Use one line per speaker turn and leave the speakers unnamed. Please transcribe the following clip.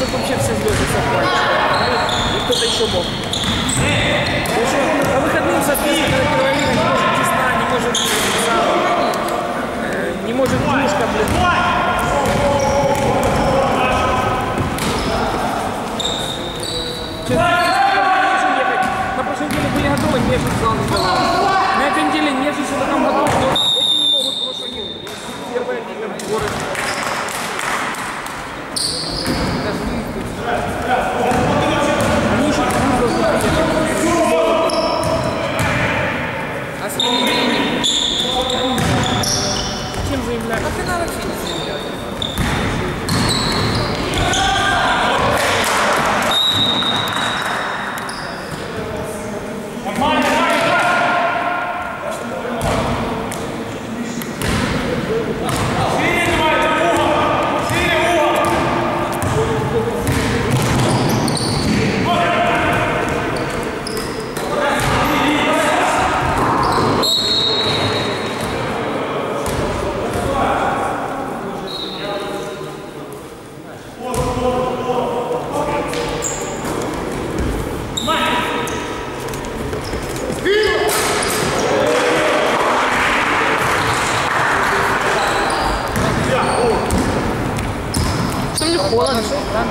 Чтобы вообще все звезды совпали. И кто-то еще мог. Потому что по выходным, соответственно, когда не может Десна, не может сам, э, не может Юшка, блин. На прошлой неделе были готовы, не давал. На этой неделе Нежин что-то там готов, 这是活了，你说了？